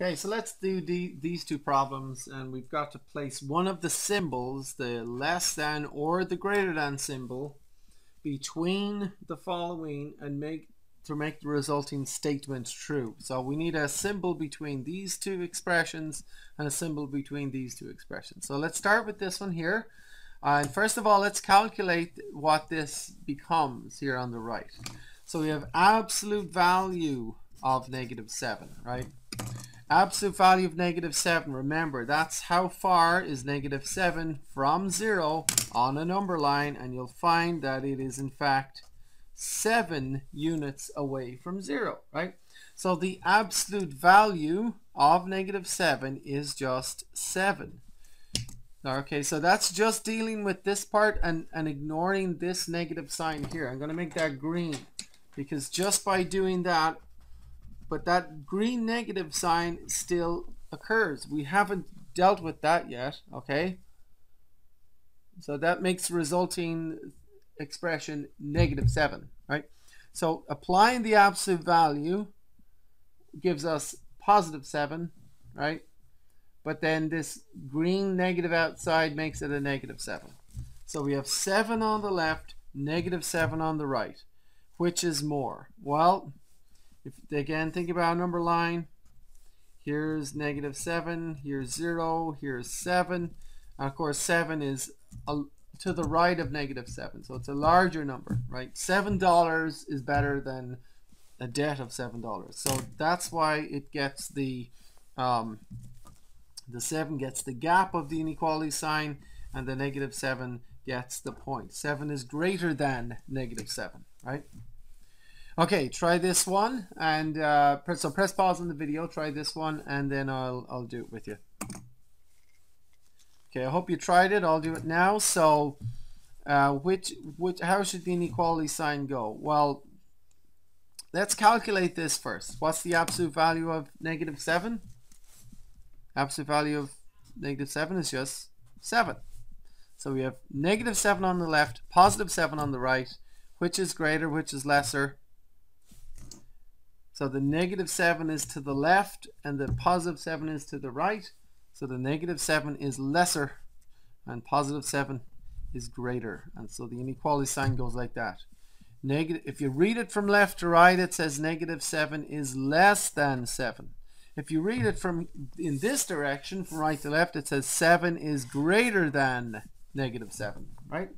Okay, so let's do the, these two problems and we've got to place one of the symbols, the less than or the greater than symbol, between the following and make to make the resulting statement true. So we need a symbol between these two expressions and a symbol between these two expressions. So let's start with this one here. Uh, and first of all, let's calculate what this becomes here on the right. So we have absolute value of negative 7, right? Absolute value of negative 7, remember that's how far is negative 7 from 0 on a number line and you'll find that it is in fact 7 units away from 0, right? So the absolute value of negative 7 is just 7. Okay, so that's just dealing with this part and, and ignoring this negative sign here. I'm going to make that green because just by doing that but that green negative sign still occurs. We haven't dealt with that yet, okay? So that makes the resulting expression negative 7, right? So applying the absolute value gives us positive 7, right? But then this green negative outside makes it a negative 7. So we have 7 on the left, negative 7 on the right. Which is more? Well, if again, think about a number line. Here's negative 7, here's 0, here's 7. And of course, 7 is a, to the right of negative 7. So it's a larger number, right? $7 is better than a debt of $7. So that's why it gets the, um, the 7 gets the gap of the inequality sign and the negative 7 gets the point. 7 is greater than negative 7, right? Okay, try this one and uh, press, so press pause on the video, try this one and then I'll, I'll do it with you. Okay, I hope you tried it. I'll do it now. So uh, which, which, how should the inequality sign go? Well, let's calculate this first. What's the absolute value of negative 7? Absolute value of negative 7 is just 7. So we have negative 7 on the left, positive 7 on the right. Which is greater, which is lesser? So the negative 7 is to the left and the positive 7 is to the right. So the negative 7 is lesser and positive 7 is greater. And so the inequality sign goes like that. Negative, if you read it from left to right, it says negative 7 is less than 7. If you read it from in this direction, from right to left, it says 7 is greater than negative 7, right?